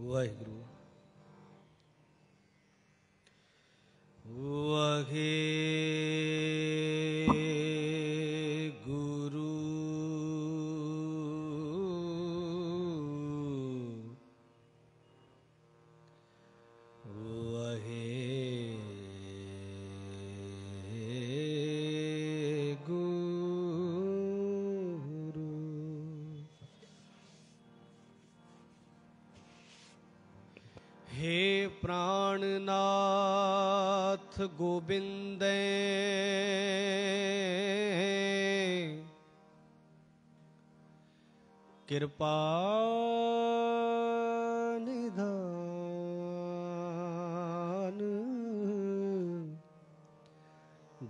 ਵਾਹਿਗੁਰੂ। ਕਿਰਪਾ ਨਿਧਾਨ।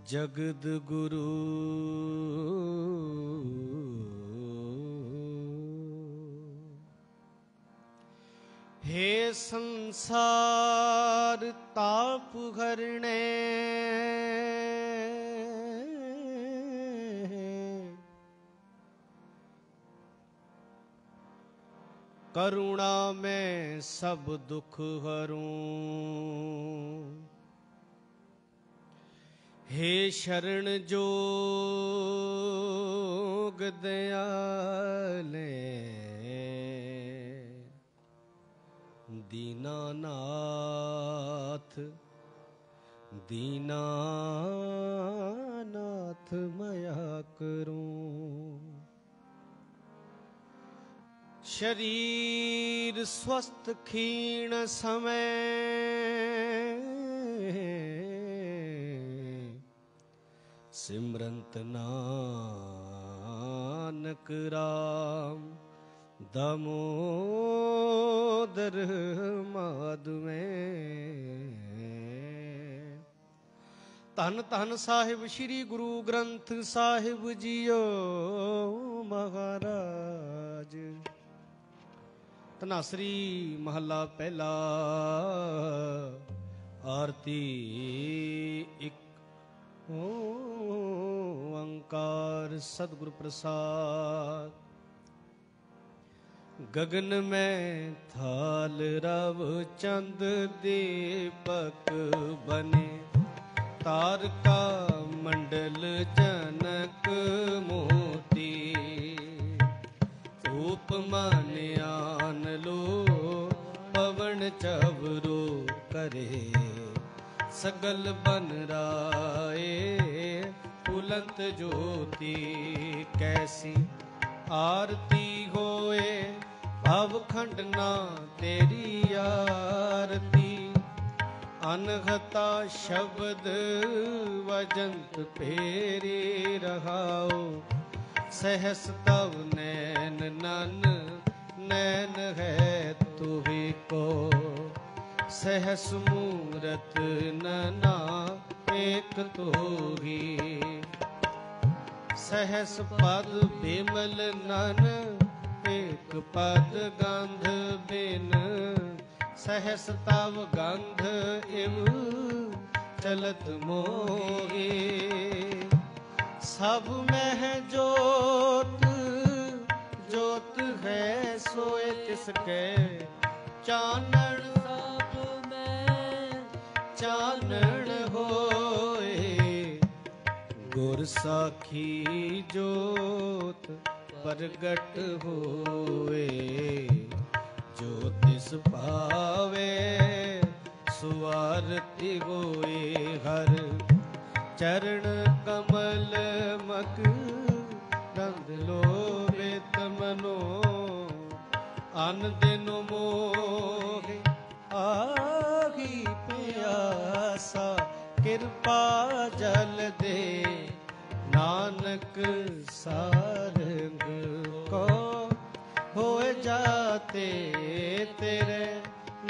ਜਗਤ ਗੁਰੂ हे ਸੰਸਾਰ ਤਾਪ ਘਰ करुणा में सब दुख हरूं हे शरण जोग दयाले दीनानाथ दीनानाथ मया करूं शरीर स्वस्थ क्षीण समय सिमरंत नानक राम ਦਮੋਦਰ ਮਾਧਵੇਂ ਧੰਨ ਧੰਨ ਸਾਹਿਬ ਸ੍ਰੀ ਗੁਰੂ ਗ੍ਰੰਥ ਸਾਹਿਬ ਜੀਓ ਮਹਾਰਾਜ ਤਨਾਸਰੀ ਮਹੱਲਾ ਪਹਿਲਾ। ਆਰਤੀ ਇੱਕ। ਓੰਕਾਰ ਸਤਿਗੁਰ ਪ੍ਰਸਾਦ। ਗਗਨ ਮੈਂ ਥਾਲ ਰਵ ਚੰਦ ਦੀਪਕ ਬਨੇ। ਤਾਰਕਾ ਮੰਡਲ ਜਨਕ ਮੋਤੀ। ਰੂਪ ਮਾਨਿਆਨ ਲੋ, ਪਵਨ ਚਵਰੋ ਕਰੇ। ਸਗਲ ਬਨ ਰਾਏ, ਪੁਲੰਤ ਜੋਤੀ ਕੈਸੀ ਆਰਤੀ ਹੋਏ, ਭਵ ਖੰਡਨਾ ਤੇਰੀ ਆਰਤੀ। ਅਨਹਤਾ ਸ਼ਬਦ ਵਜੰਤ ਫੇਰੇ ਰਹਾਓ ਸਹਸ ਤਵ ਨੈਨ ਨਨ ਨੈਨ ਹੈ ਤੁਹੀ ਕੋ। ਸਹਸ ਮੂਰਤ ਨਨਾ ਏਕ ਤੋਹੀ। ਸਹਸ ਪਦ ਬਿਮਲ ਨਨ, ਏਕ ਪਦ ਗੰਧ ਬਿਨ। ਸਹਸ ਤਵ ਗੰਧ ਇਵ ਚਲਤ ਮੋਗੇ ਸਭ ਮਹਿ ਜੋਤ ਜੋਤ ਹੈ ਸੋਏ ਤਿਸ ਕੈ। ਚਾਨਣ ਸਭ ਮੈਂ ਚਾਨਣ ਹੋਏ। ਗੁਰ ਸਾਖੀ ਜੋਤ ਪ੍ਰਗਟ ਹੋਏ। ਜੋ ਤਿਸ ਭਾਵੇ ਸੁਆਰਤੀ ਹੋਏ ਹਰ ਚਰਨ ਕਮਲ ਮਕ ਰੰਦ ਲੋਵੇ ਤਮਨੋ ਅਨ ਦਿਨ ਮੋਹ ਆਹੀ ਪਿਆਸਾ, ਕਿਰਪਾ ਜਲ ਦੇ ਨਾਨਕ ਸਾਰੰਗ ਕੋ। ਹੋਏ ਜਾਤੇ ਤੇਰੇ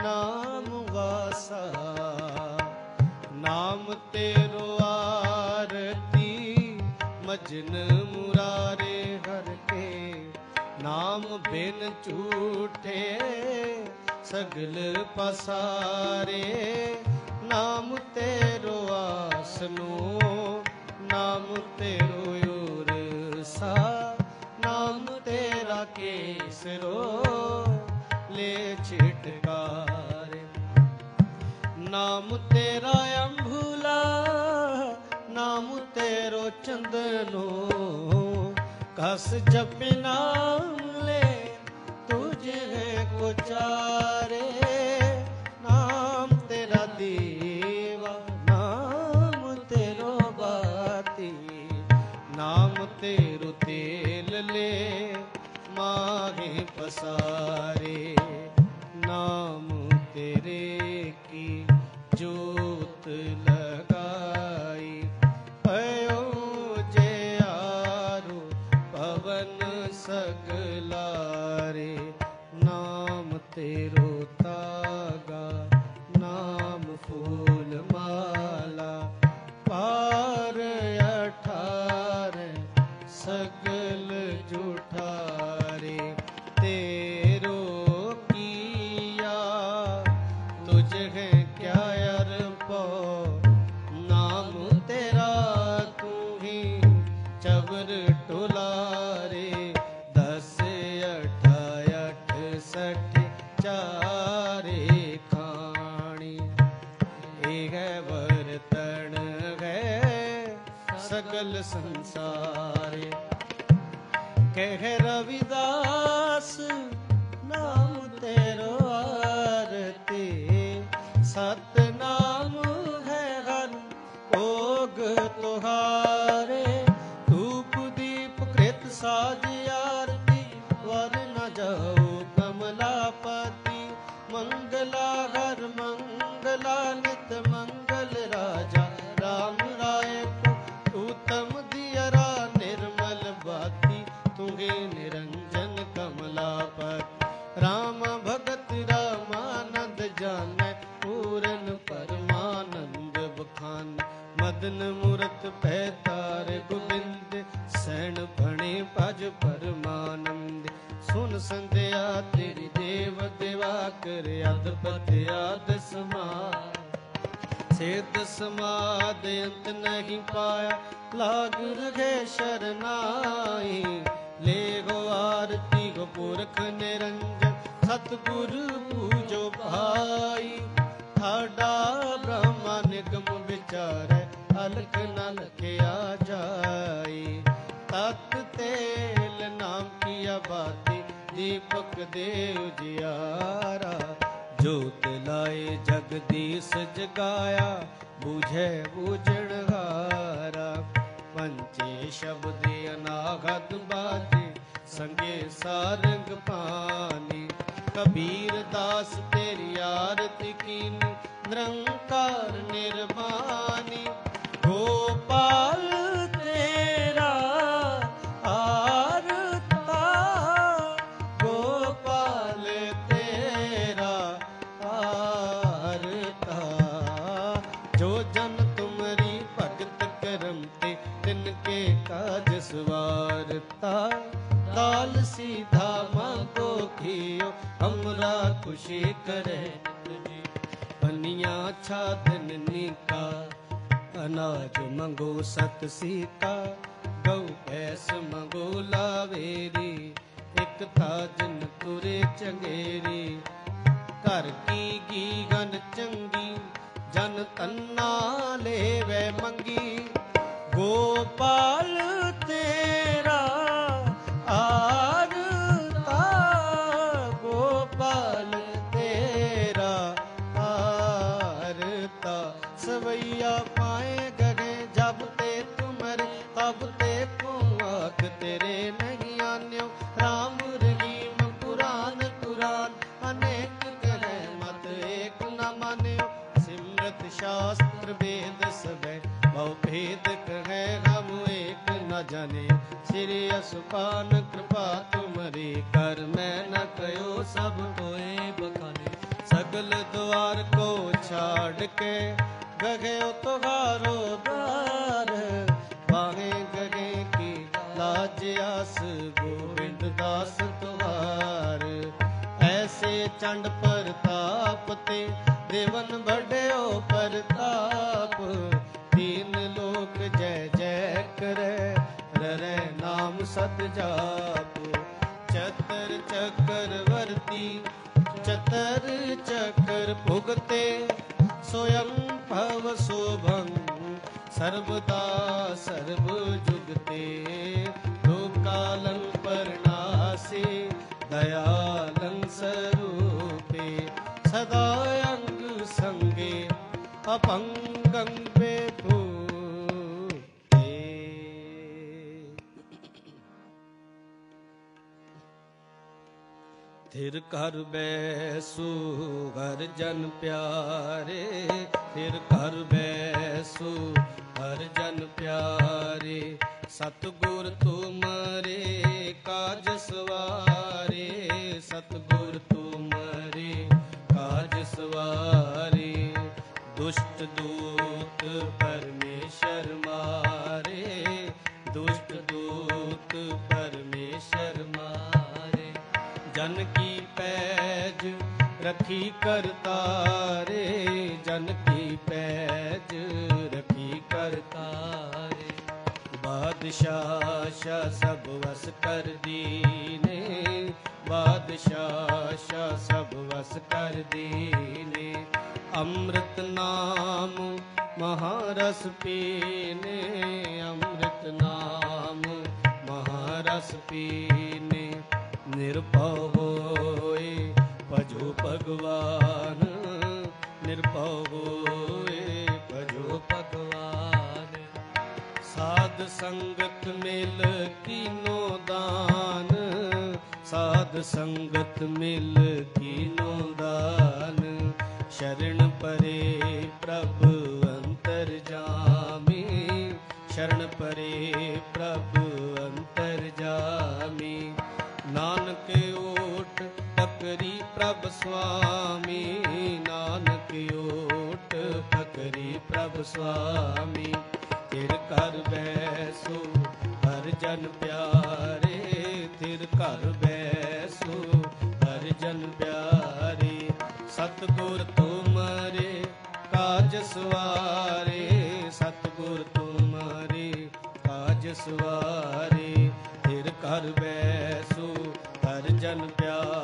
ਨਾਮ ਵਾਸਾ, ਨਾਮ ਤੇਰੋ ਮਜਨ ਮੁਰਾਰੇ ਹਰ ਕੇ, ਨਾਮ ਬਿਨ ਝੂਠੇ, ਸਗਲ ਪਸਾਰੇ। ਨਾਮ ਤੇਰੋ ਆਸਨੋ ਨਾਮ ਤੇਰੋ ਉਰਸਾ ਨਾਮ ਤੇਰਾ ਕੇਸਰੋ, ਲੈ ਛਿਟਕਾ ਨਾਮ ਤੇਰਾ ਅੰਭੂਲਾ ਨਾਮ ਤੇਰੋ ਚੰਦਨੋ ਕਸ ਜਪਿ ਨਾਮ ਲੈ, ਤੁਝੇ ਕੋ ਚਾਰੇ ਨਾਮ ਤੇਰਾ ਦੀਵਾ, ਨਾਮ ਤੇਰੋ ਬਾਤੀ। ਨਾਮ ਤੇਰੋ ਤੇਲ ਲੈ, ਮਾਹੇ ਪਸਾਰੇ। ਮੂਰਤ ਪੈ ਤਾਰ ਗੋਬਿੰਦ, ਸੈਣ ਬਣੇ ਭਜ ਪਰਮਾਨੰਦ। ਸੁਨ ਸੰਧਿਆ ਤੇਰੀ ਦੇਵ ਦੇਵਾ ਕਰ ਅਦਪਤ ਆਦ ਸਮਾ ਸੇਤ ਸਮਾਦ ਅੰਤ ਨਹੀਂ ਪਾਇਆ, ਲਾਗ ਰਗੇ ਸ਼ਰਨਾਈ। ਲੇ ਗੋ ਆਰਤੀ ਗੋ ਪੁਰਖ ਨਿਰੰਜਨ, ਸਤਿਗੁਰ ਪੂਜੋ ਭਾਈ। ਸਾਡਾ ਬ੍ਰਹਮਾ ਨਿਗਮ ਵਿਚਾਰੈ ਅਲਖ ਨ ਲਖਿਆ ਜਾਈ। ਤਤ ਤੇਲ ਨਾਮ ਕੀ ਬਾਤੀ, ਦੀਪਕ ਦੇ ਉਜਿਆਰਾ ਜੋਤ ਲਾਏ, ਜਗਦੀਸ਼ ਜਗਾਇਆ, ਬੂਝੈ, ਬੂਝਣ ਹਾਰਾ। ਪੰਚੇ ਸ਼ਬਦ ਅਨਾਗਤ ਬਾਜੇ ਸੰਗੇ ਸਾਰੰਗ ਪਾਨੀ ਕਬੀਰ ਦਾਸ ਤੇਰੀ ਆਰਤੀ ਕੀਨੀ, ਨਿਰੰਕਾਰ ਨਿਰਮਾਨੀ। ਗੋਪਾਲ ਤੇਰਾ ਆਰਤਾ ਗੋਪਾਲ ਤੇਰਾ ਆਰਤਾ ਅਨਾਜ ਮੰਗੋ ਸਤ ਸੀਤਾ ਗਉ ਐਸ ਮੰਗੋ ਲਾਵੇਰੀ, ਇਕ ਜਨ ਤੁਰੇ ਚੰਗੇਰੀ। ਘਰ ਕੀ ਗੀ ਗਨ ਚੰਗੀ, ਜਨ ਤੰਨਾ ਲੈਵੇ ਮੰਗੀ। ਗੋਪਾਲ ਤੇ ਸਭੈ ਬਹੁ ਭੇਦ ਕਹੈ, ਹਮ ਏਕ ਨ ਜਾਣੇ। ਸ੍ਰੀ ਅਸੁਪਾਨ ਕਿਰਪਾ ਤੁਮਰੀ ਕਰ, ਮੈਂ ਨ ਕਯੋ ਸਭ ਕੋਏ ਬਖਾਨੇ। ਸਗਲ ਦੁਆਰ ਕੋ ਛਾੜ ਕੇ ਗਗਿਓ ਤੁਹਾਰੋ ਦਾਰ ਬਾਹੇ ਗਗੇ ਕੀ ਲਾਜ ਆਸ, ਗੋਬਿੰਦ ਦਾਸ ਤੁਹਾਰ। ਐਸੇ ਚੰਡ ਪ੍ਰਤਾਪ ਤੇ ਦੇਵਨ ਵੱਡਿਓ ਸਤ ਜਾਪ, ਚਤਰ ਚੱਕਰ ਵਰਤੀ, ਚਤਰ ਚੱਕਰ ਭੁਗਤੇ, ਸੋਯੰ ਭਵ ਸੋਭੰ ਸਰਬਦਾ ਸਰਬ ਜੁਗਤੇ, ਲੋਕਾਲੰ ਪਰਨਾਸੇ, ਦਇਆਲੰ ਸਰੂਪੇ, ਸਦਾ ਅੰਗ ਸੰਗੇ, ਅਪੰਗੰ ਫਿਰ ਘਰ ਬੈਸੂ ਘਰ ਜਨ ਪਿਆਰੇ। ਫਿਰ ਘਰ ਬੈਸੂ, ਹਰ ਜਨ ਪਿਆਰੇ। ਸਤਗੁਰ ਤੁਮਰੇ ਕਾਜ ਸਵਾਰੇ। ਸਤਗੁਰ ਤੁਮਰੇ ਕਾਜ ਸਵਾਰੇ। ਦੁਸ਼ਟ ਦੂਤ ਪਰਮੇਸ਼ਰ ਮਾਰੇ। ਰਖੀ ਕਰਤਾਰੇ, ਜਨ ਕੀ ਪੈਜ ਰਖੀ ਕਰਤਾਰੇ। ਬਾਦਸ਼ਾਹ ਸ਼ਾ ਸਭ ਵਸ ਕਰ ਦੀਨੇ ਬਾਦਸ਼ਾਹ ਸ਼ਾ ਸਭ ਵਸ ਕਰ ਦੀਨੇ ਅੰਮ੍ਰਿਤ ਨਾਮ ਮਹਾਰਸ ਪੀਨੇ, ਅੰਮ੍ਰਿਤ ਨਾਮ ਮਹਾਰਸ ਪੀਨੇ। ਨਿਰਭਉ ਹੋਏ ਭਜੋ ਭਗਵਾਨ, ਨਿਰਭਉ ਹੋਏ ਭਜੋ ਭਗਵਾਨ। ਸਾਧ ਸੰਗਤ ਮਿਲ ਕੀਨੋ ਦਾਨ, ਸਾਧ ਸੰਗਤ ਮਿਲ ਕੀਨੋ ਦਾਨ। ਸ਼ਰਨ ਪਰੇ ਪ੍ਰਭ ਅੰਤਰ ਜਾਮੀ, ਸ਼ਰਨ ਪਰੇ ਪ੍ਰਭ ਪਕਰੀ ਪ੍ਰਭ ਸੁਆਮੀ, ਨਾਨਕ ਓਟ ਪਕਰੀ ਪ੍ਰਭ ਸੁਆਮੀ। ਤਿਰ ਕਰ ਬੈਸੋ, ਹਰ ਜਨ ਪਿਆਰੇ ਤਿਰ ਕਰ ਬੈਸੋ, ਹਰ ਜਨ ਪਿਆਰੇ। ਸਤਗੁਰ ਤੁਮਰੇ ਕਾਜ ਸਵਾਰੇ। ਸਤਗੁਰ ਤੁਮਰੇ ਕਾਜ ਸਵਾਰੇ। ਤਿਰ ਕਰ ਬੈਸੋ, ਹਰ ਜਨ ਪਿਆਰੇ।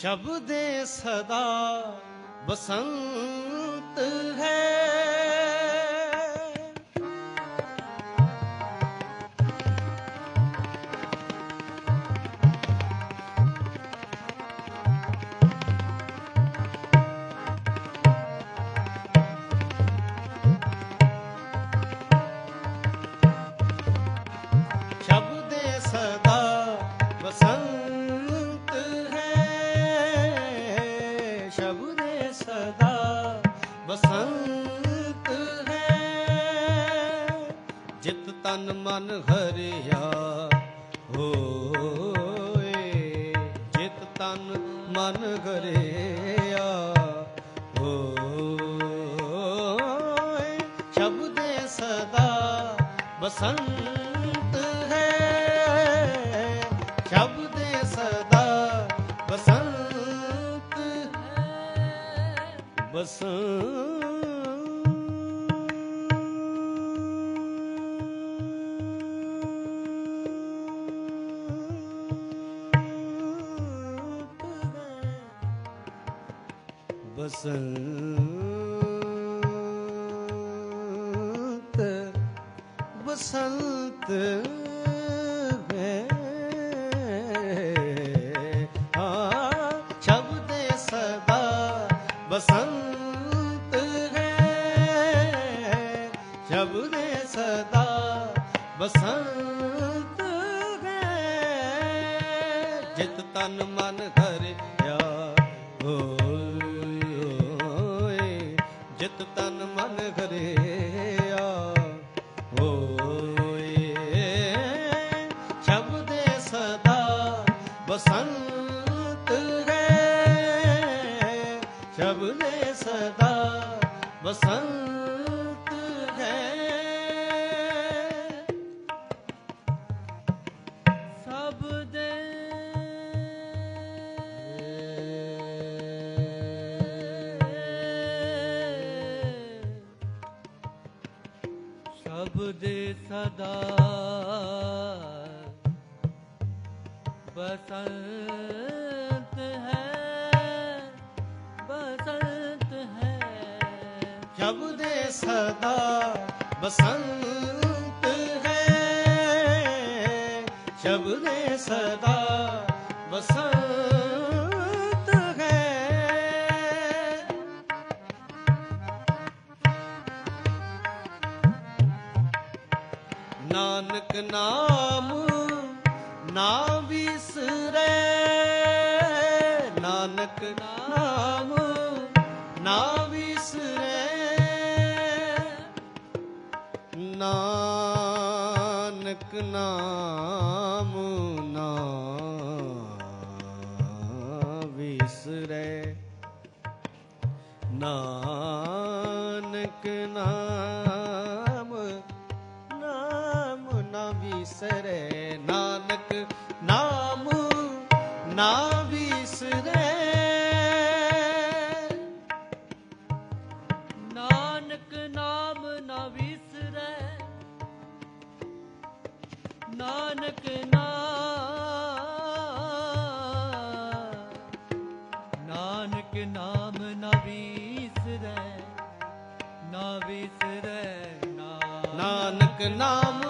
ਸ਼ਬਦੇ ਸਦਾ ਬਸੰਤ ਤਨ ਮਨ ਹਰਿਆ ਹੋਏ, ਜਿਤ ਤਨ ਮਨ ਹਰਿਆ ਹੋਏ। ਸ਼ਬਦੇ ਸਦਾ ਬਸੰਤ ਹੈ। ਸ਼ਬਦੇ ਸਦਾ ਬਸੰਤ ਹੈ। ਬਸੰਤ ਵਿਸਰੈ ਨਾਨਕ ਨਾਮ ਨਾਮ ਨਾ ਵਿਸਰੈ ਨਾਨਕ ਨਾਮ ਨਾਮ नाम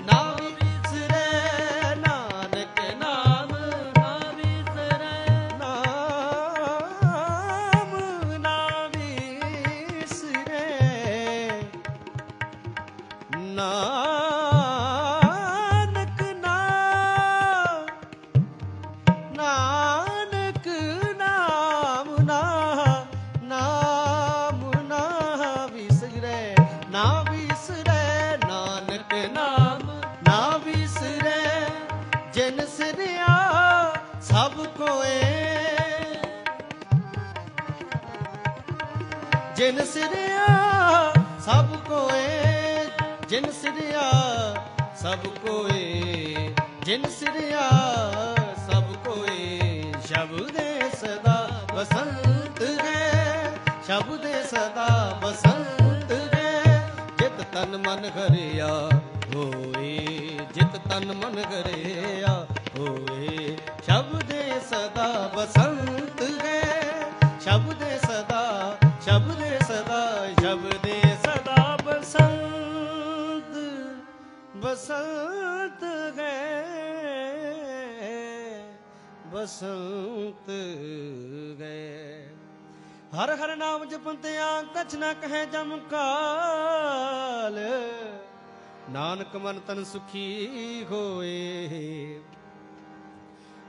ਸਭ ਕੋਏ, ਜਿਨ ਸਿਰਿਆ ਸਭ ਕੋਏ, ਸ਼ਬਦੇ ਸਦਾ ਬਸੰਤ ਹੈ ਸ਼ਬਦੇ ਸਦਾ ਬਸੰਤ ਹੈ ਜਿਤ ਤਨ ਮਨ ਕਰਿਆ ਹੋਏ, ਜਿਤ ਤਨ ਮਨ ਕਰਿਆ ਹੋਏ, ਸ਼ਬਦੇ ਸਦਾ ਬਸੰਤ ਹੈ ਸ਼ਬਦੇ ਸਦਾ, ਸ਼ਬਦੇ ਬਸੰਤ ਹੈ, ਬਸੰਤ ਗਏ ਹਰ ਹਰ ਨਾਮ ਜਪੰਤਿਆ ਕਛ ਨ ਕਹੇ ਜਮ ਕਾਲ। ਨਾਨਕ ਮਨ ਤਨ ਸੁਖੀ ਹੋਏ।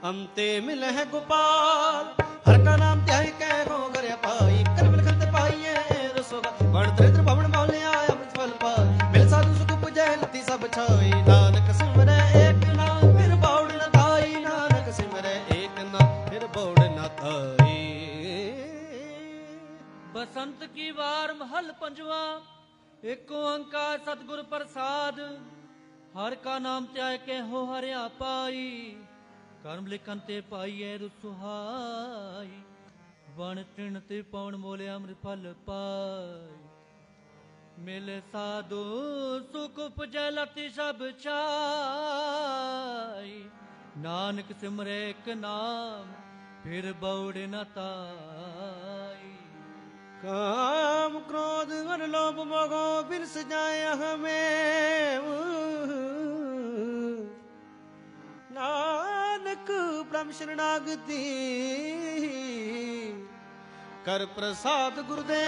ਅੰਤੇ ਮਿਲਹਿ ਗੋਪਾਲ, ਹਰ ਕਾ ਨਾਮ ਧਿਆਇ ਕੈ ਹੋ ਗਰਿਆ ਪਾਈ ਕਰ ਮਿਲ ਪਾਈਏ ਰਸੋਗਾ ਬਣ ਤ੍ਰਿਤ੍ਰ ਭਵਨ ਕੀ ਵਾਰ ਮਹਲ ਪੰਜਵਾ? ਏਕ ਓੰਕਾਰ ਸਤਿਗੁਰ ਪ੍ਰਸਾਦ, ਹਰ ਕਾ ਨਾਮ ਧਿਆਇ ਕੇ ਹੋ ਹਰਿਆ ਪਾਈ, ਕਰਮ ਲਿਖਨ ਤੇ ਪਾਈਐ ਰੁਸੁਹਾਈ, ਵਣ ਤਿਣ ਤੇ ਪਵਨ ਮੋਲੇ ਅੰਮ੍ਰਿਤ ਫਲ ਪਾਈ। ਮਿਲੇ ਸਾਧੂ ਸੁਖ ਉਪਜੈ ਲਤੀ ਸਭ ਛਾਈ। ਨਾਨਕ ਸਿਮਰੇ ਇੱਕ ਨਾਮ, ਫਿਰ ਬੌੜ ਨ ਤਾਈ। ਕਾਮ ਕ੍ਰੋਧ ਅਨ ਲੋਭ ਮੋਹ ਬਿਰਸ ਜਾਏ ਹਮੇ ਨਾਨਕ ਬ੍ਰਹਮ ਸ਼ਰਣਾਗਤੀ। ਕਰ ਪ੍ਰਸਾਦ ਗੁਰਦੇ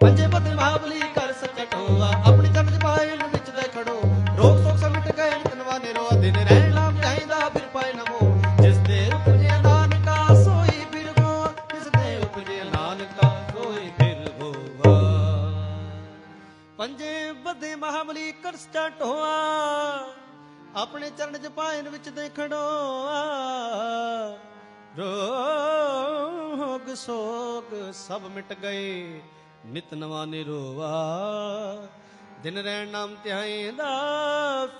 ਪੰਜੇ ਬਦ ਮਹਾਬਲੀ ਕਰ ਸੱਚਾ ਟੋਆ ਆਪਣੀ ਚਰਨ ਚ ਪੰਜੇ ਬਦੇ ਮਹਾਬਲੀ ਕਰ ਸੱਚਾ ਆਪਣੇ ਚਰਨ ਚ ਪਾਏ ਵਿੱਚ ਦੇ ਰੋਗ ਸੋਗ ਸਭ ਮਿਟ ਗਏ, ਨਿਤ ਨਵਾ ਨਿਰੋਵਾ। ਦਿਨ ਰਹਿਣ ਨਾਮ ਧਿਆਏਂਦਾ,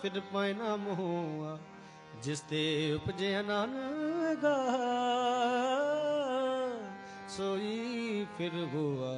ਫਿਰ ਪਾਏ ਨਾ ਮੋਹਾ ਜਿਸ ਤੇ ਉਪਜੇ ਨਾਨਕਾ ਸੋਈ ਫਿਰ ਹੋਆ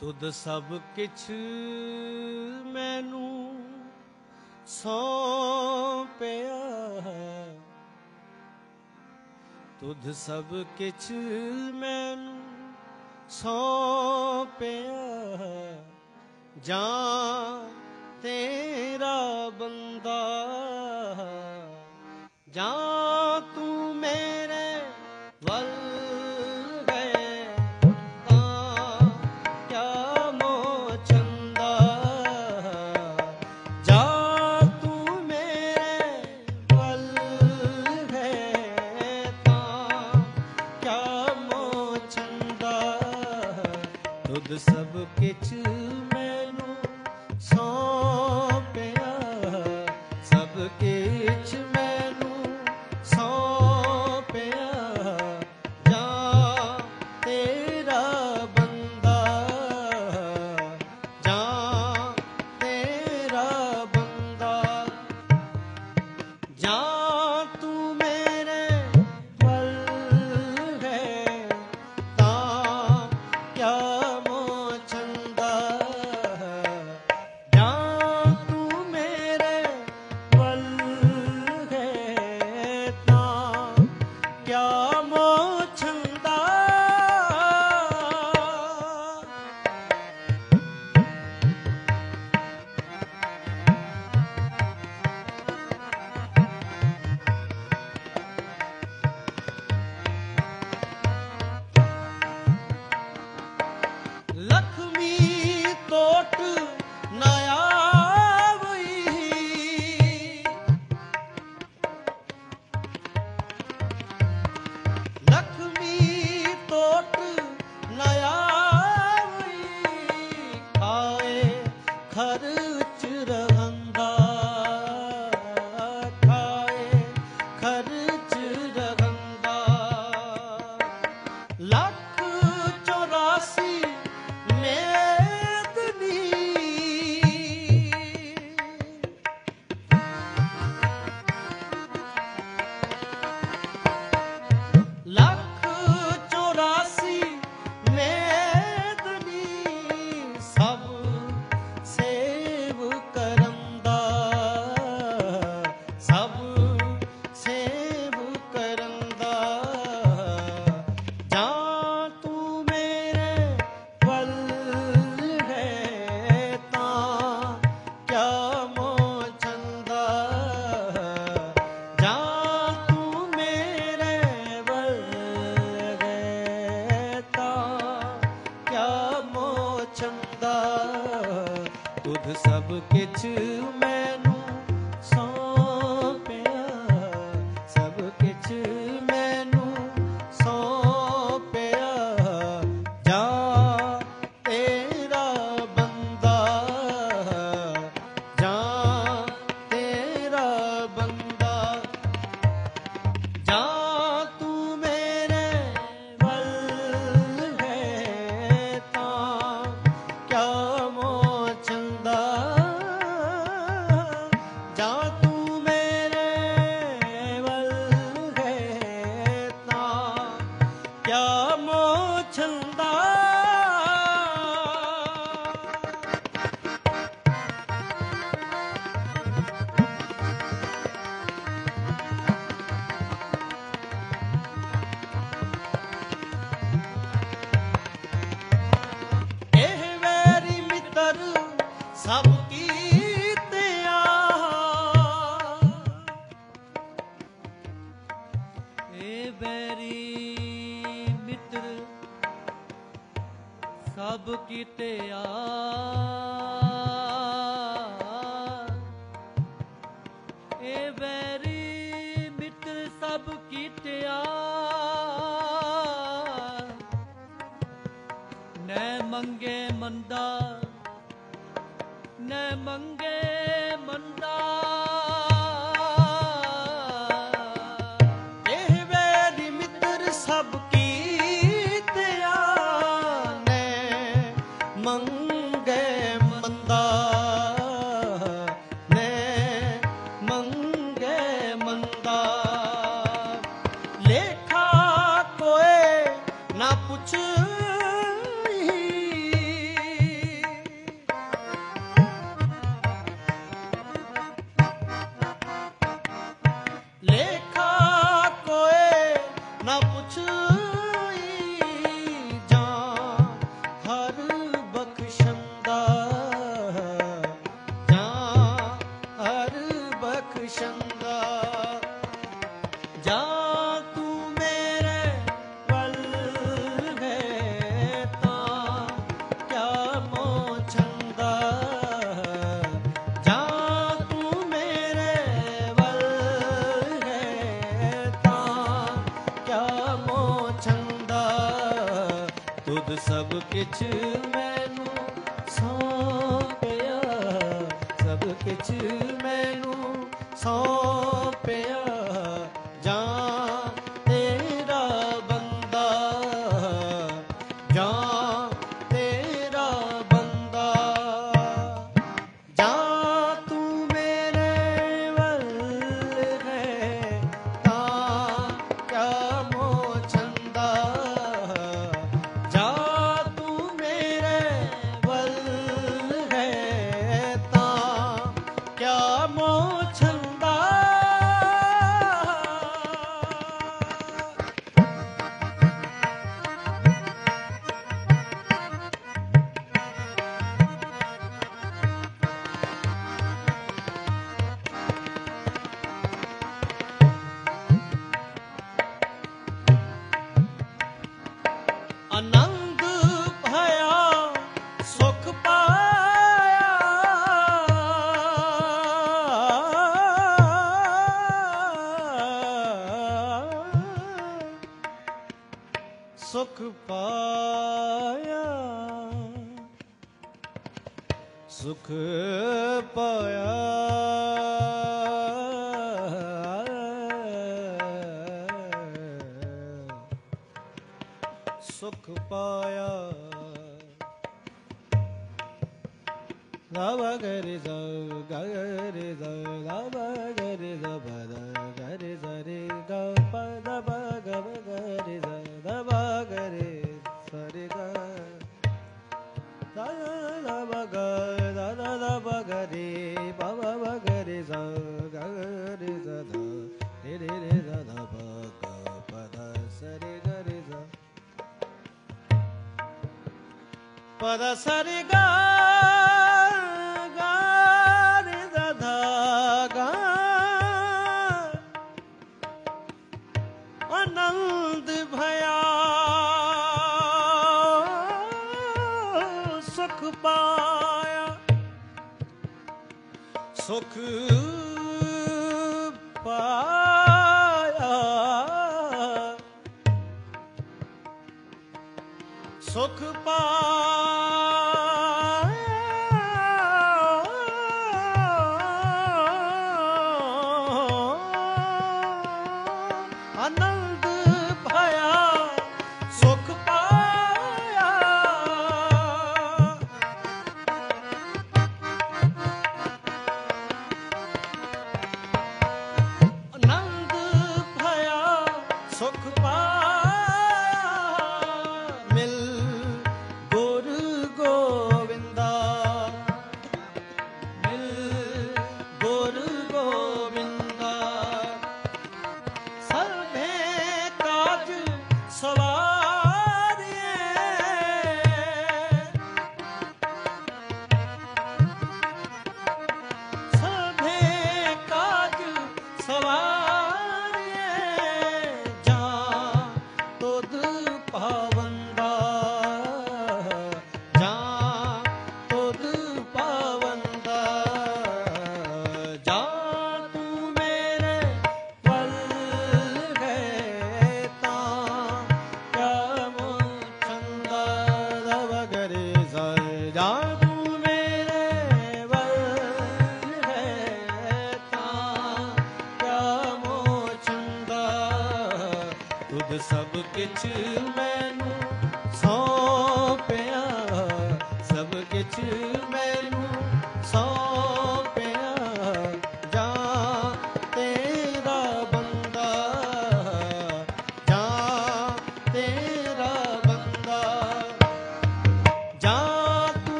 ਤੁਧ ਸਭ ਕਿਛ ਮੈਨੂੰ ਸੌਂਪਿਆ ਤੁਧ ਸਭ ਕਿਛ ਮੈਨੂੰ ਸੌਂਪਿਆ ਜਾਂ ਤੇਰਾ ਬੰਦਾ ਜਾਂ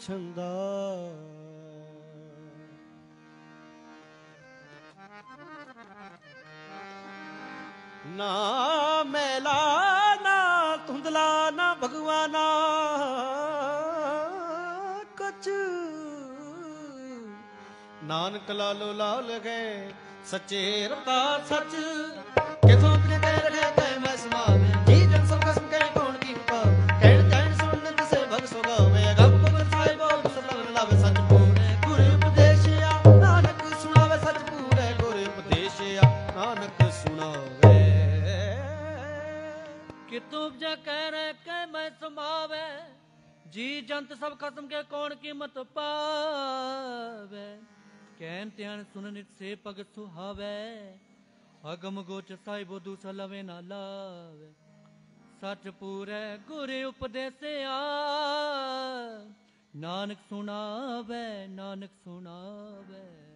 ਛੰਦਾ ਨਾ ਮੈਲਾ, ਨਾ ਧੁੰਦਲਾ, ਨਾ ਭਗਵਾਨਾ। ਕਚ। ਨਾਨਕ ਲਾਲੋ ਲਾਲ ਗਏ, ਸੱਚੇ ਰਤਾ ਸੱਚ। ਕਿਤੋਂ ਉਪਜਾ ਕਹਿ ਰਹਿ ਕਹਿ ਮੈਂ ਸਮਾਵੇ। ਜੀ ਜੰਤ ਸਭ ਖਸਮ ਕੇ ਕੌਣ ਕੀਮਤ ਪਾਵੇ? ਕਹਿਨ ਧਿਆਨ ਸੁਨਨ ਸੇ ਭਗਤ ਸੁਹਾਵੇ। ਅਗਮ ਗੋਚ ਸਾਹਿਬੋ ਦੂਸਾ ਲਵੇ ਨਾ ਲਾਵੇ। ਸੱਚ ਪੂਰੇ ਗੁਰ ਉਪਦੇਸਿਆ ਨਾਨਕ ਸੁਣਾਵੇ ਨਾਨਕ ਸੁਣਾਵੇ।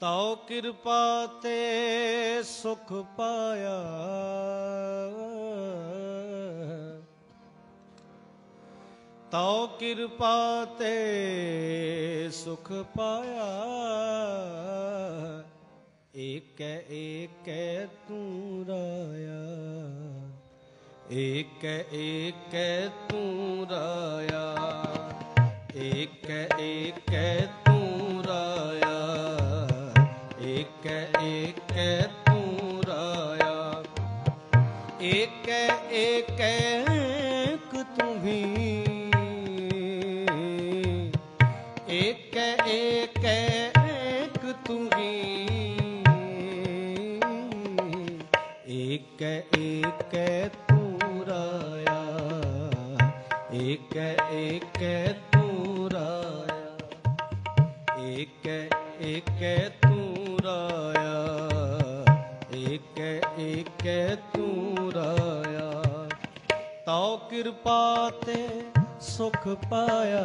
ਤਉ ਕਿਰਪਾ ਤੇ ਸੁਖ ਪਾਇਆ। ਤਉ ਕਿਰਪਾ ਤੇ ਸੁਖ ਪਾਇਆ। ਏਕ, ਏਕੈ ਤੂੰ ਰਾਇਆ। ਏਕੈ ਏਕੈ ਤੂੰ ਰਾਇਆ। ਏਕ ਏਕ ਏਕੈ ਏਕੈ ਏਕ ਤੂੰ ਵੀ ਏਕੈ ਏਕੈ ਏਕ ਤੂੰ ਵੀ ਏਕੈ ਏਕੈ ਤੂੰ ਏਕੈ ਏਕੈ ਤੂੰ ਏਕੈ ਏਕੈ ਤਉ ਕਿਰਪਾ ਤੇ ਸੁਖ ਪਾਇਆ,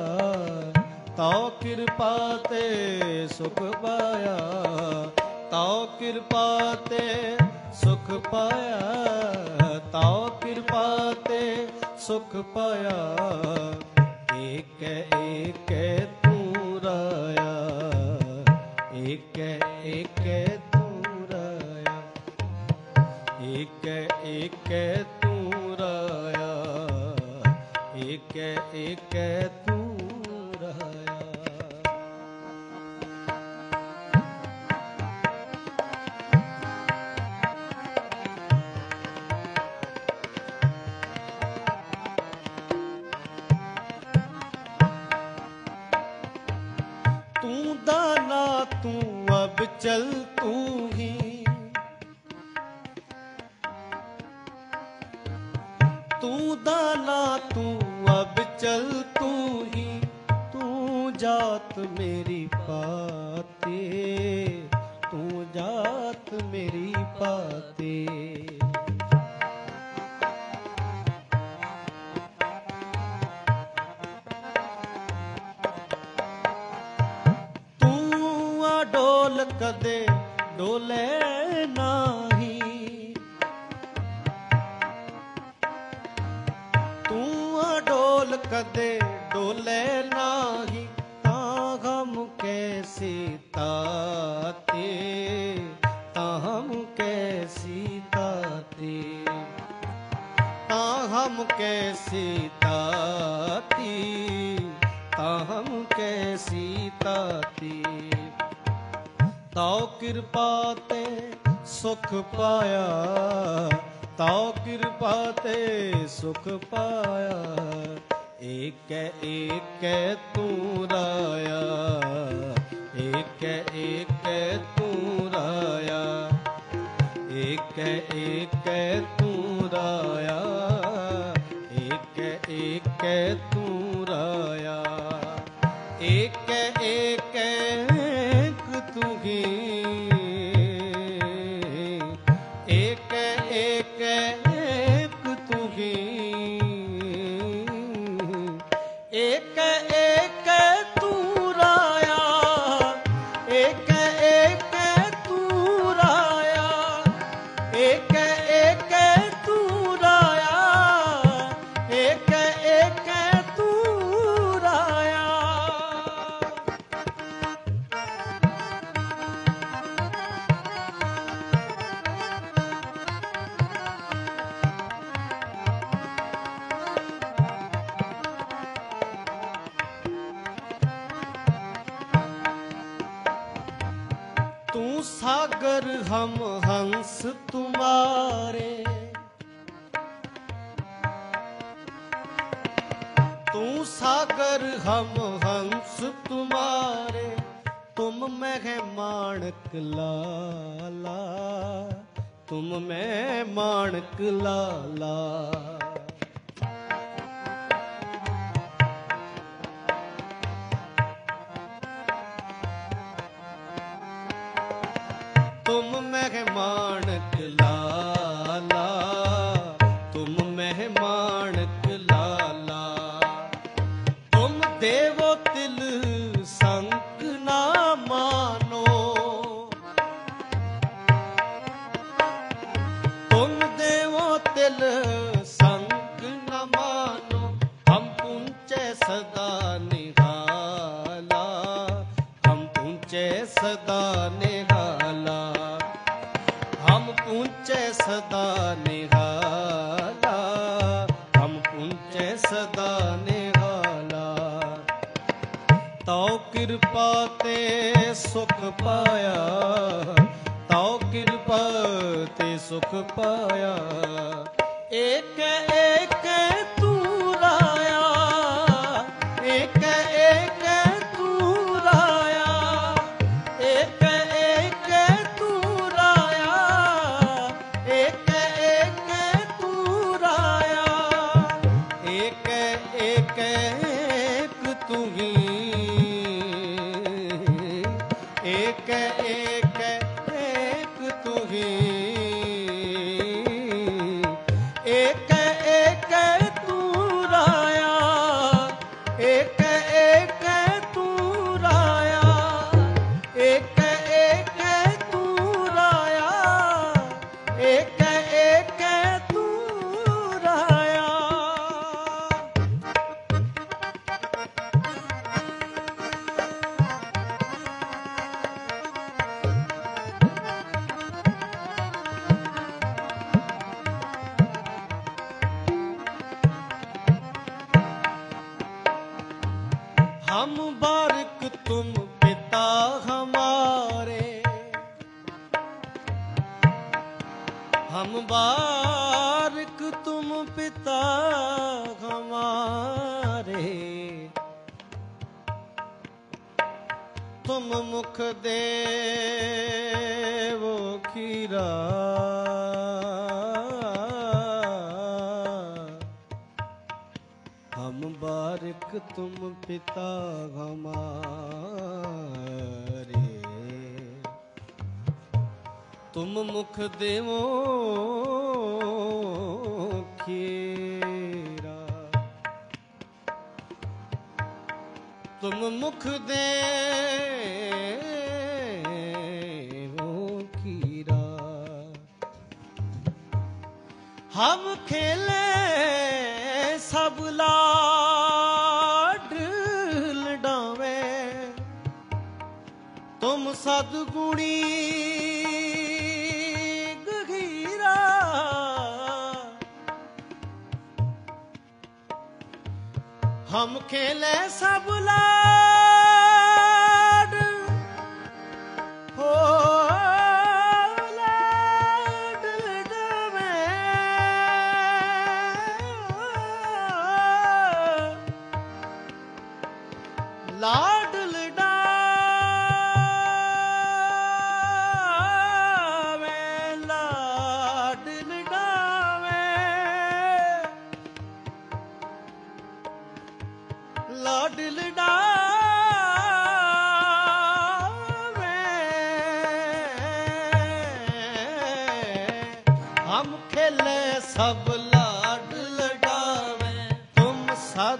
ਤਉ ਕਿਰਪਾ ਤੇ ਸੁਖ ਪਾਇਆ, ਤਉ ਕਿਰਪਾ ਤੇ ਸੁਖ ਪਾਇਆ, ਤਉ ਕਿਰਪਾ ਤੇ ਸੁਖ ਪਾਇਆ। ਏਕ ਏਕ ਤੂੰ ਰਾਇਆ, ਏਕੈ ਏਕੈ ਤੂੰ ਰਾਇਆ, ਏਕੈ ਏਕੈ ਏਕੈ ਏਕੈ ਮੇਰੀ ਪਾਤੇ ਤੂੰ ਜਾਤ ਮੇਰੀ ਪਾਤੇ ਤੂੰ ਆ ਕਦੇ ਡੋਲੇ ਨਾਹੀ। ਤੂੰ ਆ ਕਦੇ ਡੋਲੇ सीताती ताहम के सीताती ताओ कृपा ते सुख पाया ताओ कृपा ते सुख पाया एक एक तू राया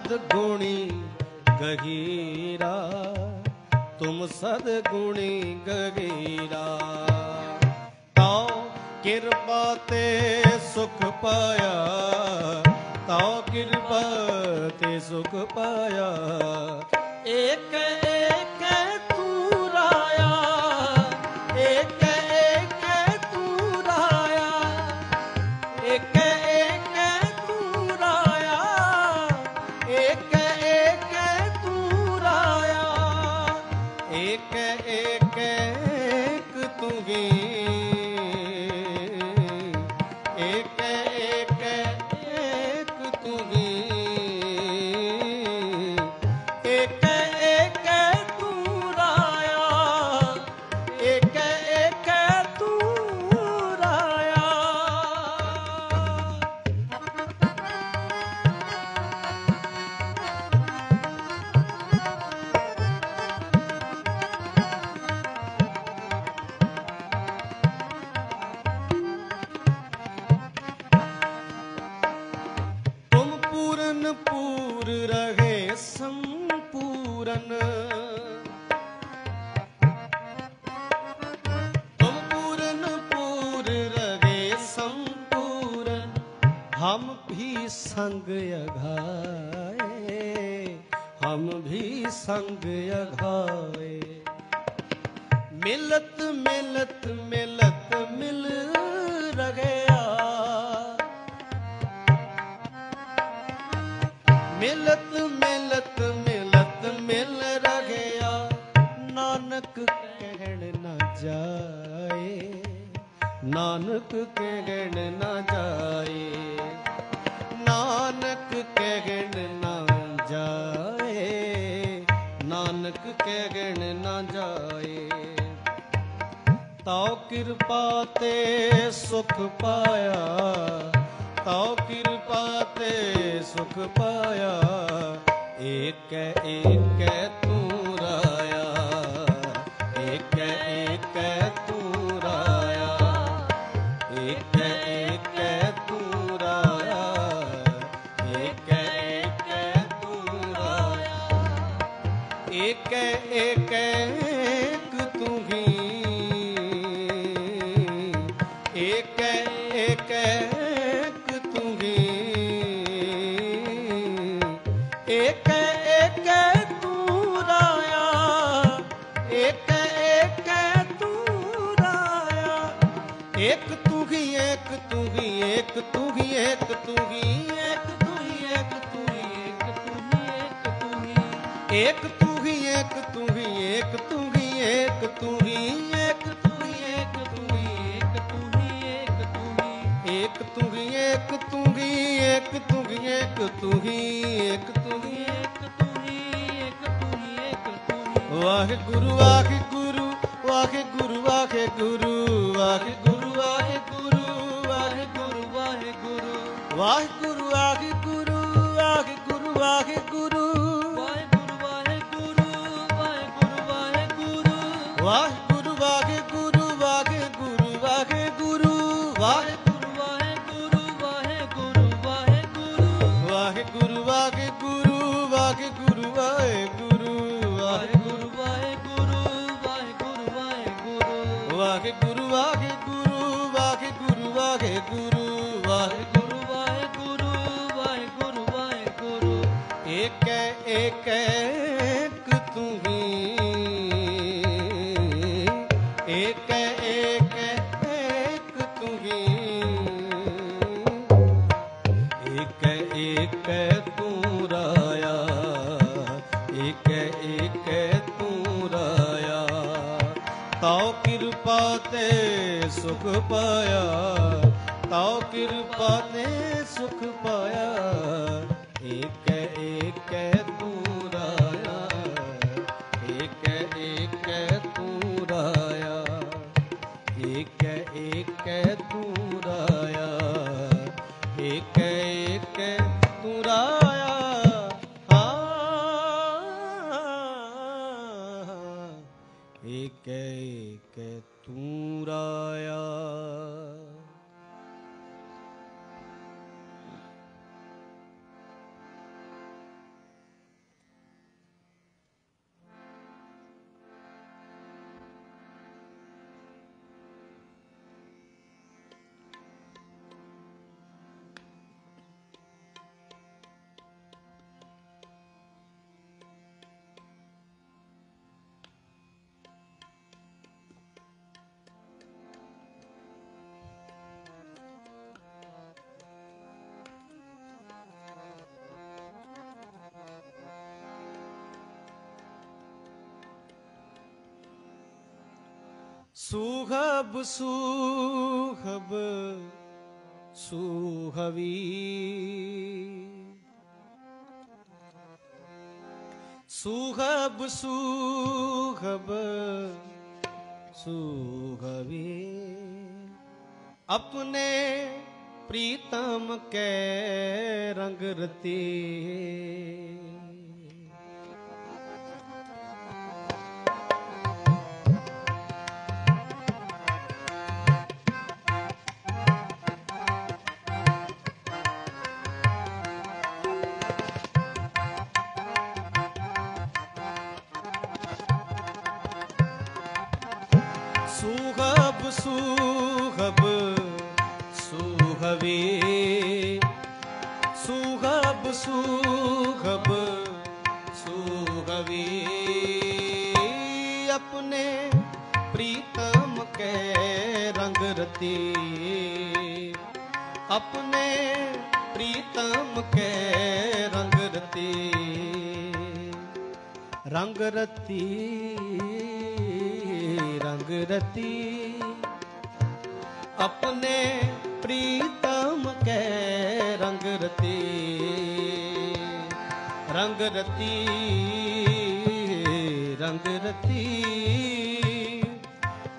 ਸਦਗੁਣੀ ਗਹੀਰਾ, ਤੁਮ ਸਦਗੁਣੀ ਗਹੀਰਾ। ਤਾਉ ਕਿਰਪਾ ਤੇ ਸੁਖ ਪਾਇਆ ਤਾਉ ਕਿਰਪਾ ਤੇ ਸੁਖ ਪਾਇਆ। ਏਕ ਏਕ ਇੱਕ ਤੂੰ ਹੀ ਇੱਕ ਤੂੰ ਹੀ ਇੱਕ ਤੂੰ ਹੀ ਇੱਕ ਤੂੰ ਹੀ ਇੱਕ ਤੂੰ ਹੀ ਇੱਕ ਤੂੰ ਹੀ ਇੱਕ ਤੂੰ ਹੀ ਇੱਕ ਤੂੰ ਹੀ ਇੱਕ ਤੂੰ ਹੀ ਇੱਕ ਤੂੰ ਹੀ ਇੱਕ ਤੂੰ ਹੀ ਇੱਕ ਤੂੰ ਹੀ ਇੱਕ ਤੂੰ ਹੀ ਇੱਕ ਤੂੰ ਹੀ ਇੱਕ ਤੂੰ ਹੀ ਇੱਕ ਤੂੰ ਹੀ ਵਾਹਿਗੁਰੂ ਵਾਹਿਗੁਰੂ ਵਾਹਿਗੁਰੂ ਵਾਹਿਗੁਰੂ ਵਾਹਿਗੁਰੂ ਸੁਹਬ ਸੁਹਬ ਸੁਹਵੀ ਸੁਹਬ ਸੁਹਬ ਸੁਹਵੀ ਆਪਣੇ ਪ੍ਰੀਤਮ ਕੈ ਰੰਗ ਰਤੀ ਕੈ ਰੰਗ ਰਤੀ। ਆਪਣੇ ਪ੍ਰੀਤਮ ਕੇ ਰੰਗ ਰਤੀ। ਰੰਗ ਰਤੀ ਰੰਗ ਰਤੀ। ਆਪਣੇ ਪ੍ਰੀਤਮ ਕੇ ਰੰਗ ਰਤੀ। ਰੰਗ ਰਤੀ ਰੰਗ ਰਤੀ।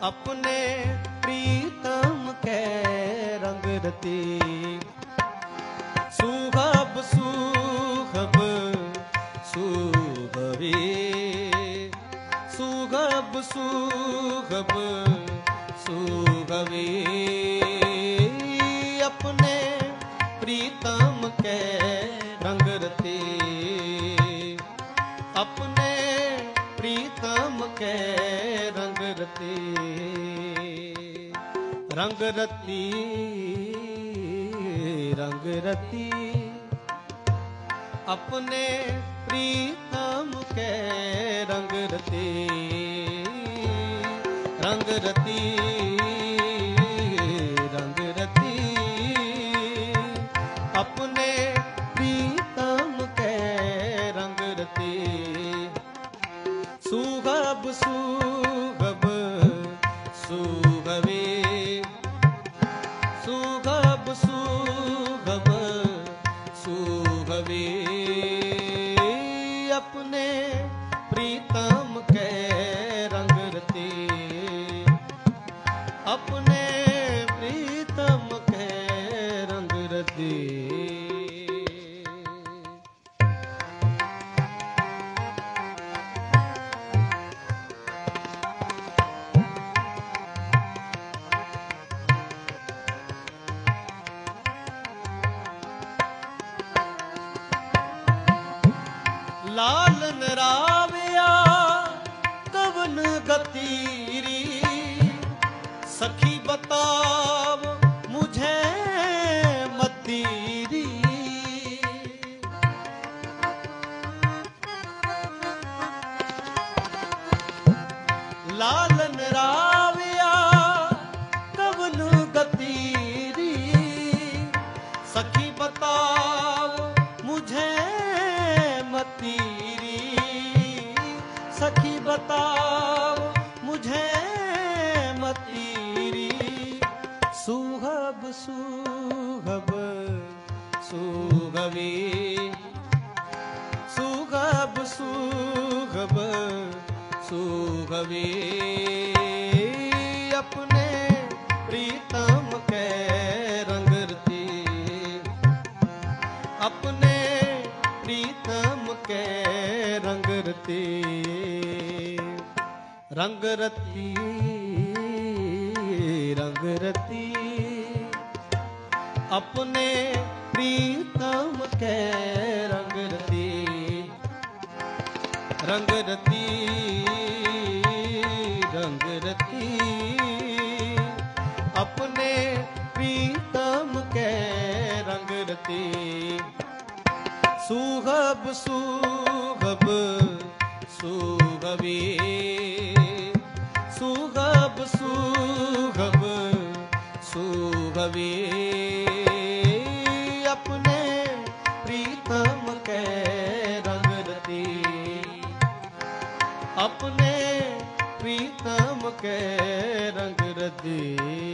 ਆਪਣੇ ਪ੍ਰੀਤਮ ਕੈ ਰੰਗ ਰਤੀ। ਸੁਹਬ ਸੁਹਬ ਸੁਹਵੇ ਸੁਗਬ ਸੁਗਬ ਸੁਗਵੇ ਆਪਣੇ ਪ੍ਰੀਤਮ ਕੈ ਰੰਗ ਰਤੇ। ਆਪਣੇ ਕੈ ਰੰਗ ਰਤੇ ਰੰਗ ਰਤੀ ਰੰਗ ਰਤੀ। ਆਪਣੇ ਪ੍ਰੀਤਮ ਕੈ ਰੰਗ ਰਤੀ ਰੰਗ ਰਤੀ। ਸੁਗਬ ਆਪਣੇ ਪ੍ਰੀਤਮ ਕੈ ਰੰਗ ਰਤੀ। ਰੰਗ ਰਤੀ ਰੰਗ ਰਤੀ। ਆਪਣੇ ਪ੍ਰੀਤਮ ਕੈ ਰੰਗ ਰਤੀ। ਸੁਹਬ ਸੁਹਬ ਸੁਗਵੀ ਸੁਗਬ ਸੁਗਬ ਸੁਗਵੀ ਆਪਣੇ ਪ੍ਰੀਤਮ ਕੈ ਰੰਗ ਰਤੀ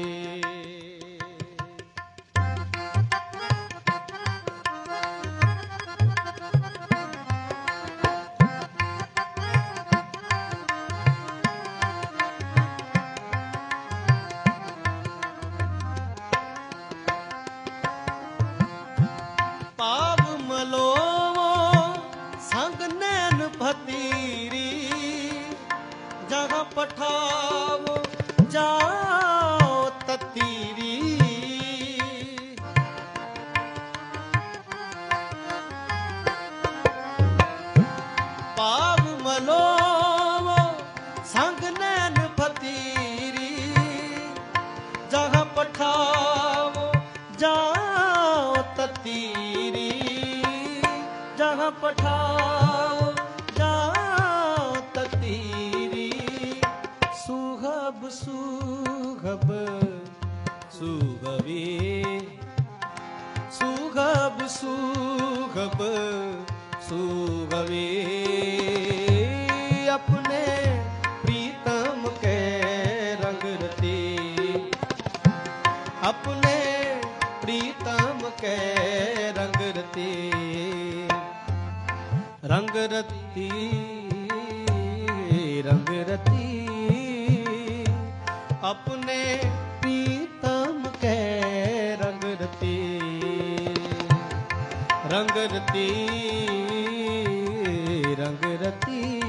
ਰਤੀ ਰੰਗ ਰਤੀ ਆਪਣੇ ਪ੍ਰੀਤਮ ਕੇ ਰੰਗ ਰਤੀ ਰੰਗ ਰਤੀ ਰੰਗ ਰਤੀ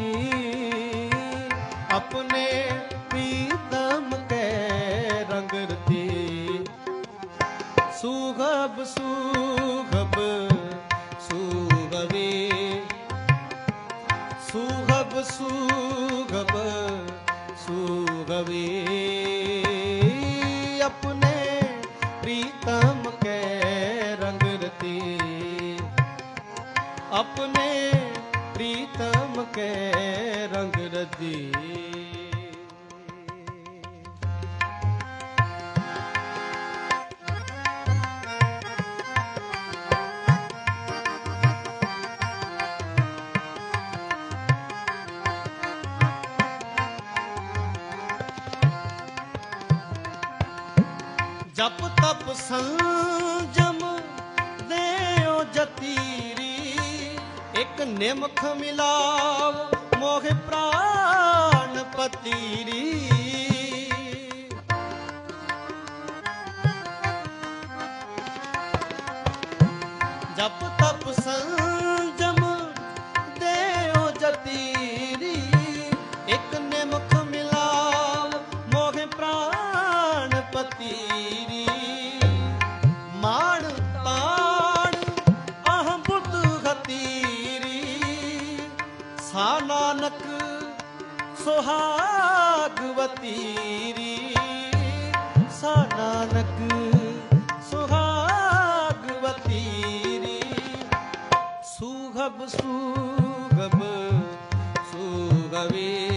ਆਪਣੇ ਪੀਤਮ ਕੈ ਰੰਗ ਰਤੀ ਸੁਗਬ ਸੁਗਬ। ਸੁਗਵੇ ਸੁਗਬ ਸੁਗਬ ਸੁਗਵੇ ਆਪਣੇ ਪ੍ਰੀਤਮ ਕੇ ਰੰਗ ਰਤੀ। ਆਪਣੇ ਪ੍ਰੀਤਮ ਕੇ ਰੰਗ ਰਤੀ। ਜਪ ਸੰਜਮ ਦੇਓ ਜਤੀਰੀ। ਇੱਕ ਨਿਮਖ ਮਿਲਾਵ ਮੋਹ ਪ੍ਰਾਣ ਪਤੀਰੀ। ਸੁਹਾਗਵਤੀਰੀ ਸਾ ਨਾਨਕ ਸੁਹਾਗਵਤੀਰੀ। ਸੁਗਬ ਸੁਗਬ ਸੁਗਵੇ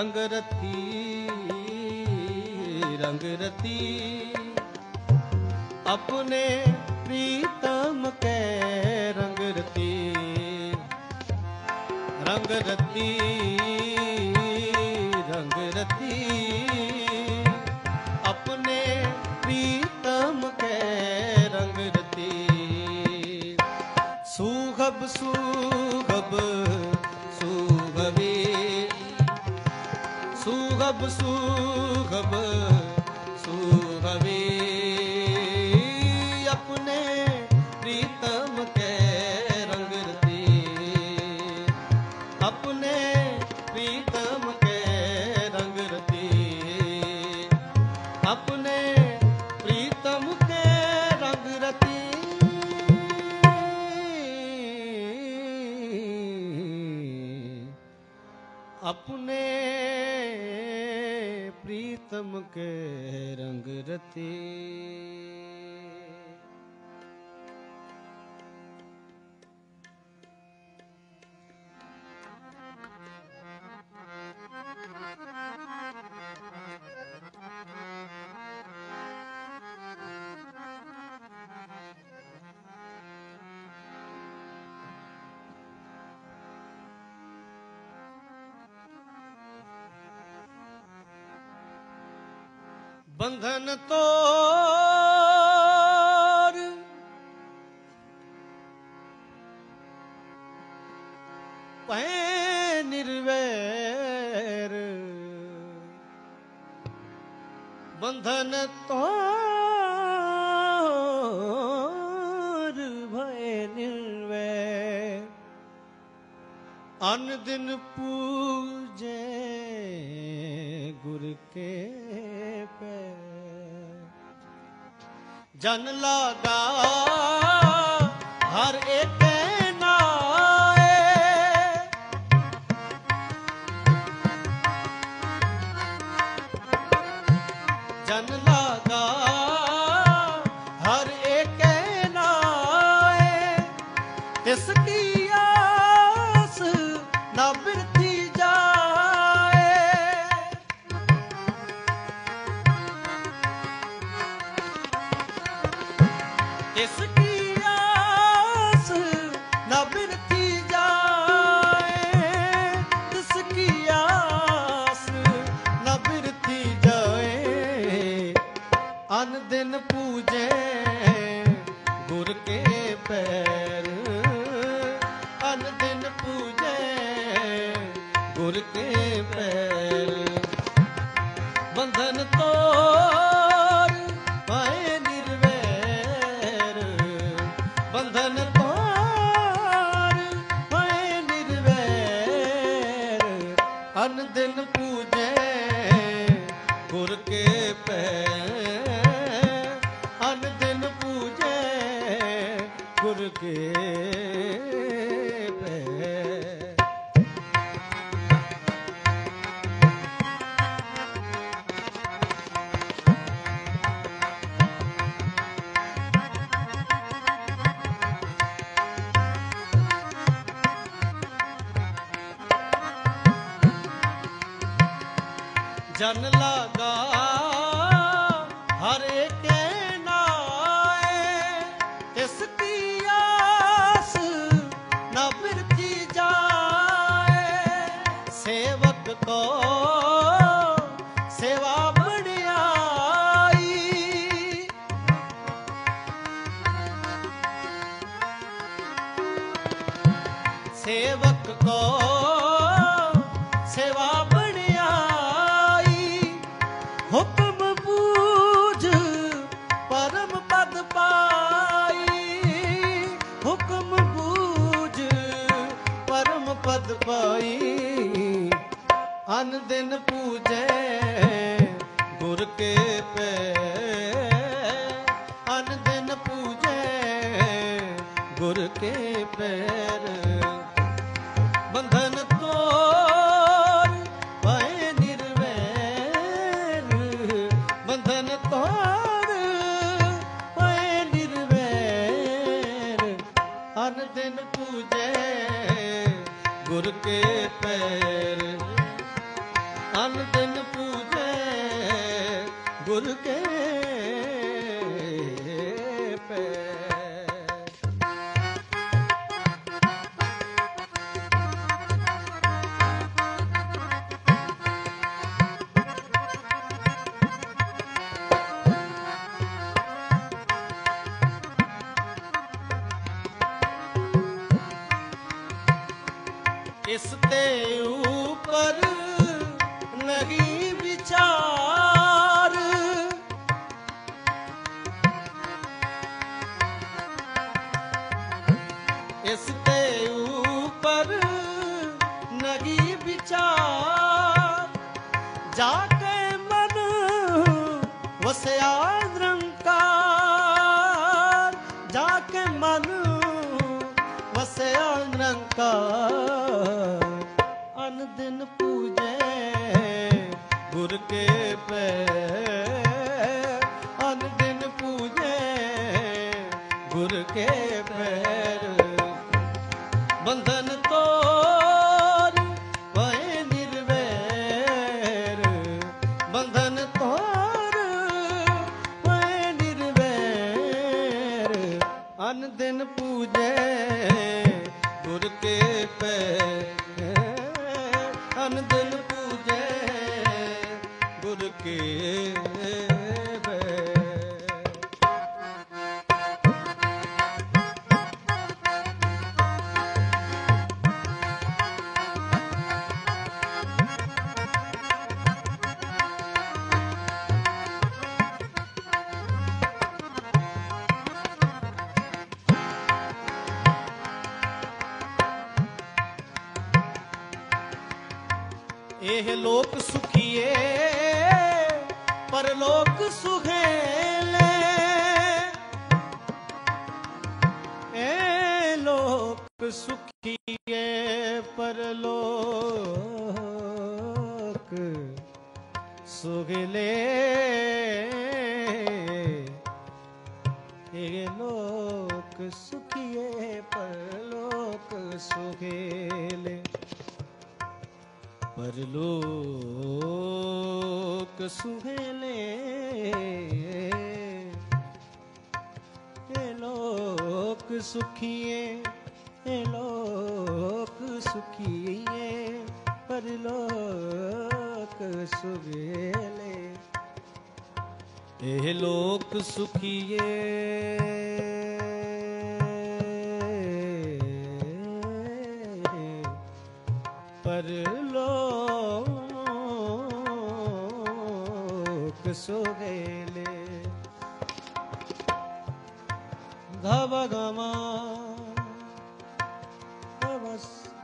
ਰੰਗ ਰਤੀ ਰੰਗ ਰਤੀ ਆਪਣੇ ਪ੍ਰੀਤਮ ਕੈ ਰੰਗ ਰਤੀ ਰੰਗ ਰਤੀ ਸੁਗਬ ਸੁਗਬ ਸੁਗਵੇ करम के रंग रती tanto জানলা સુગેલે ધબ ગમા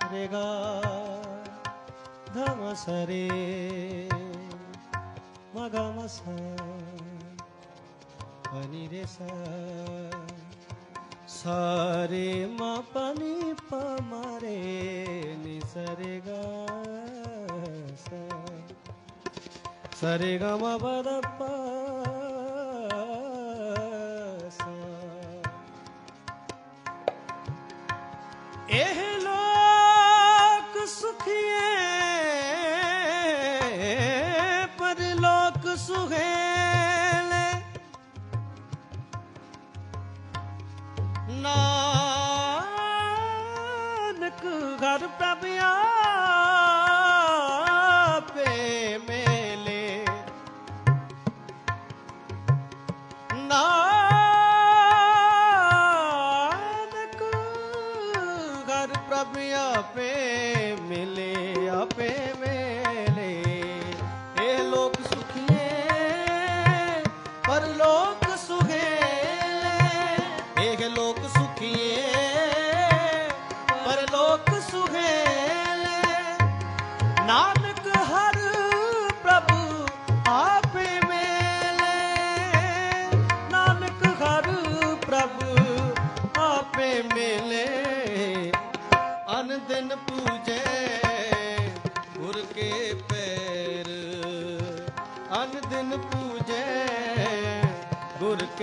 રે ગા ધમ સરે મગમ સ પની રે સ સરે મ પની પ મરે નિ સરે ગા సరిగమ పదప్పా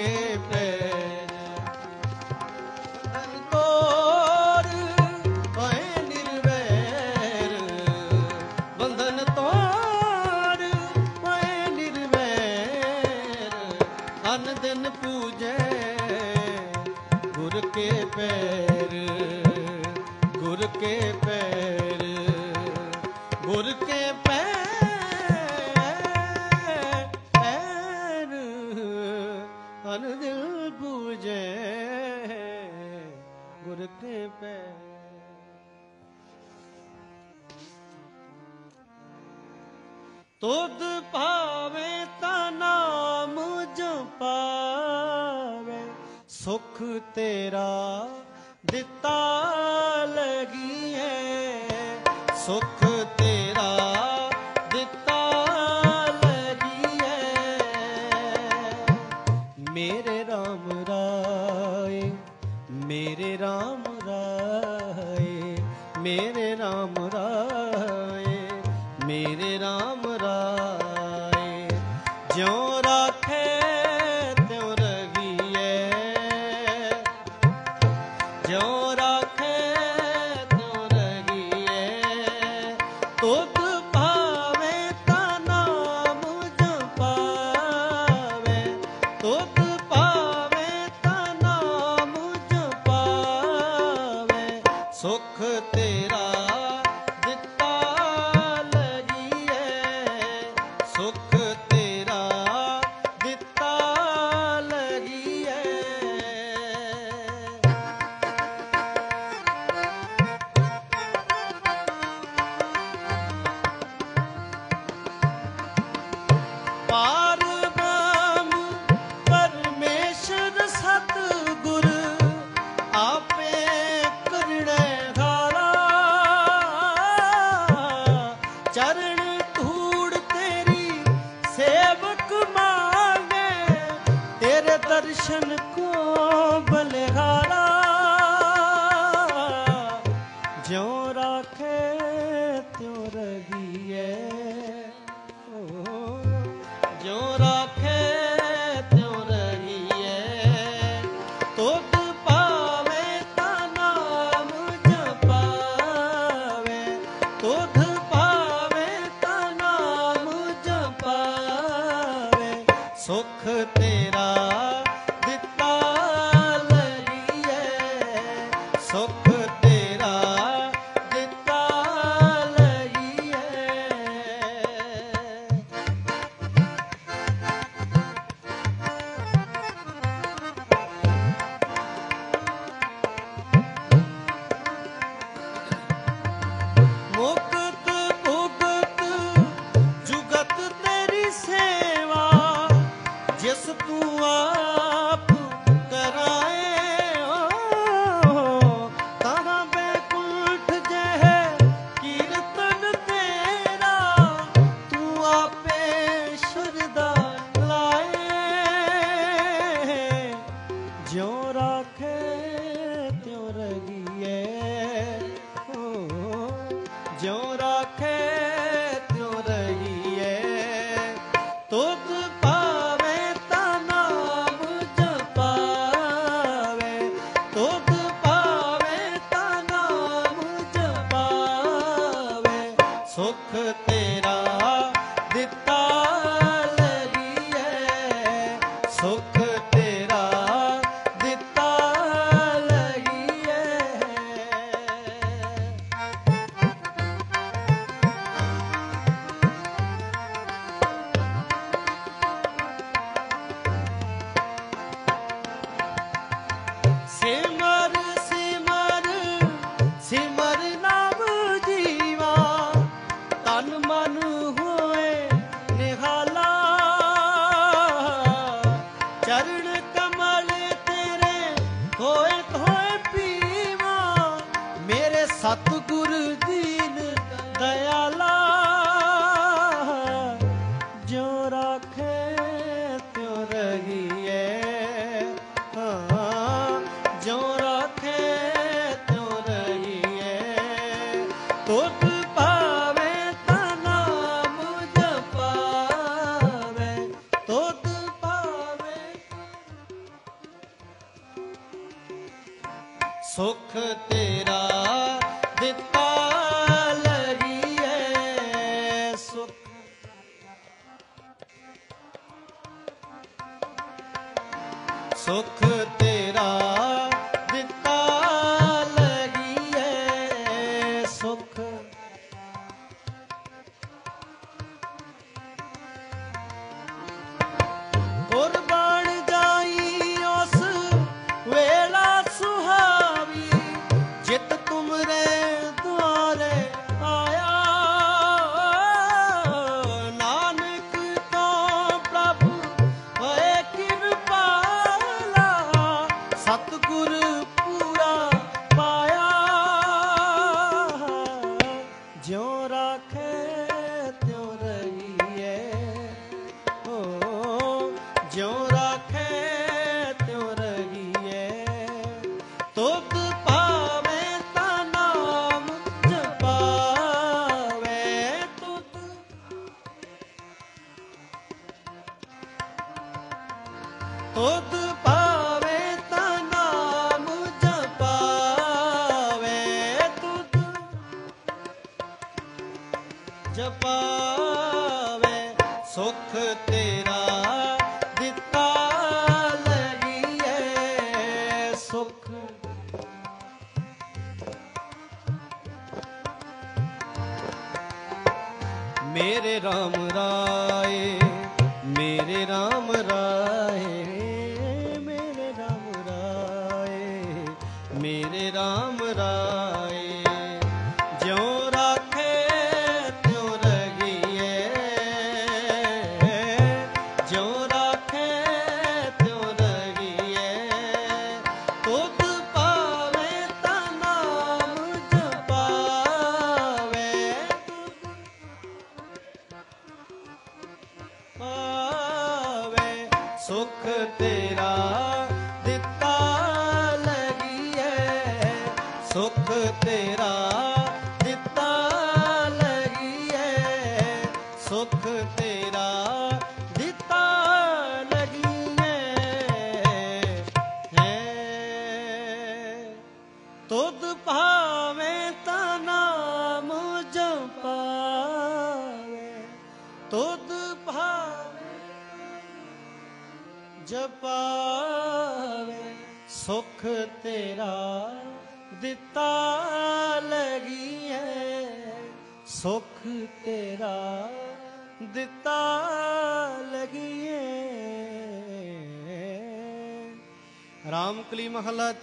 रे ਤੁਧ ਭਾਵੇ ਤਾਂ ਨਾਮ ਜੋ ਪਾਵੇ ਸੁਖ ਤੇਰਾ ਦਿੱਤਾ ਲਗੀ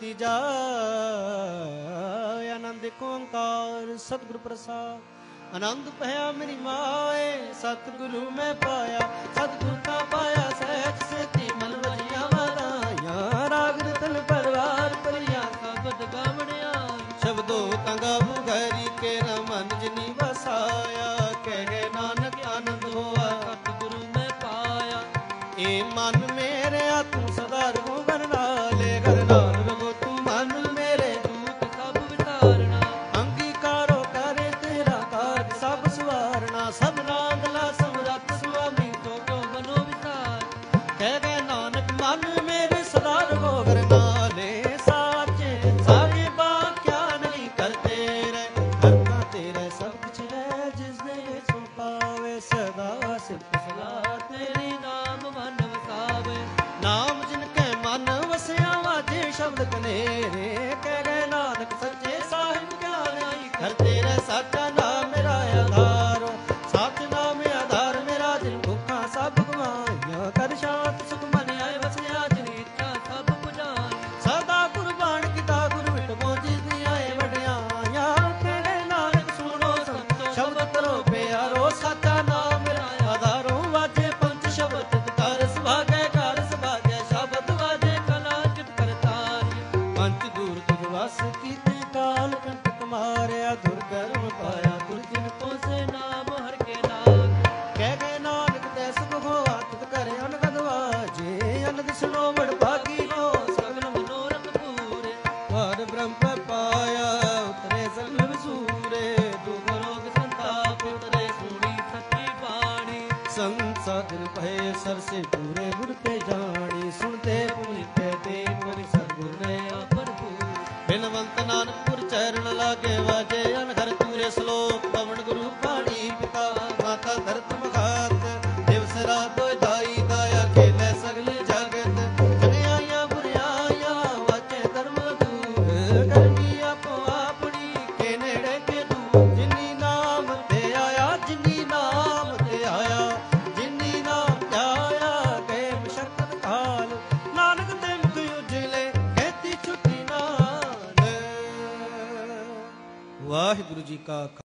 ਕੀਤੀ ਜਾਏ। ਆਨੰਦ ਓੰਕਾਰ, ਸਤਿਗੁਰ ਪ੍ਰਸਾਦ। ਆਨੰਦ ਭਇਆ ਮੇਰੀ ਮਾਏ, ਸਤਿਗੁਰੂ ਮੈਂ ਪਾਇਆ। ਸਤਿਗੁਰ ਤਾਂ ਪਾਇਆ ਸਹਿਜ ਸੇਤੀ ਮਨ ਵਜਿਆ ਵਦਾਇਆ ਰਾਗ ਰਤਨ ਪਰਵਾਰ ਪਰਿਆ ਕਾ ਗਾਵਣਿਆ। ਸ਼ਬਦੋ ਤੰਗਾ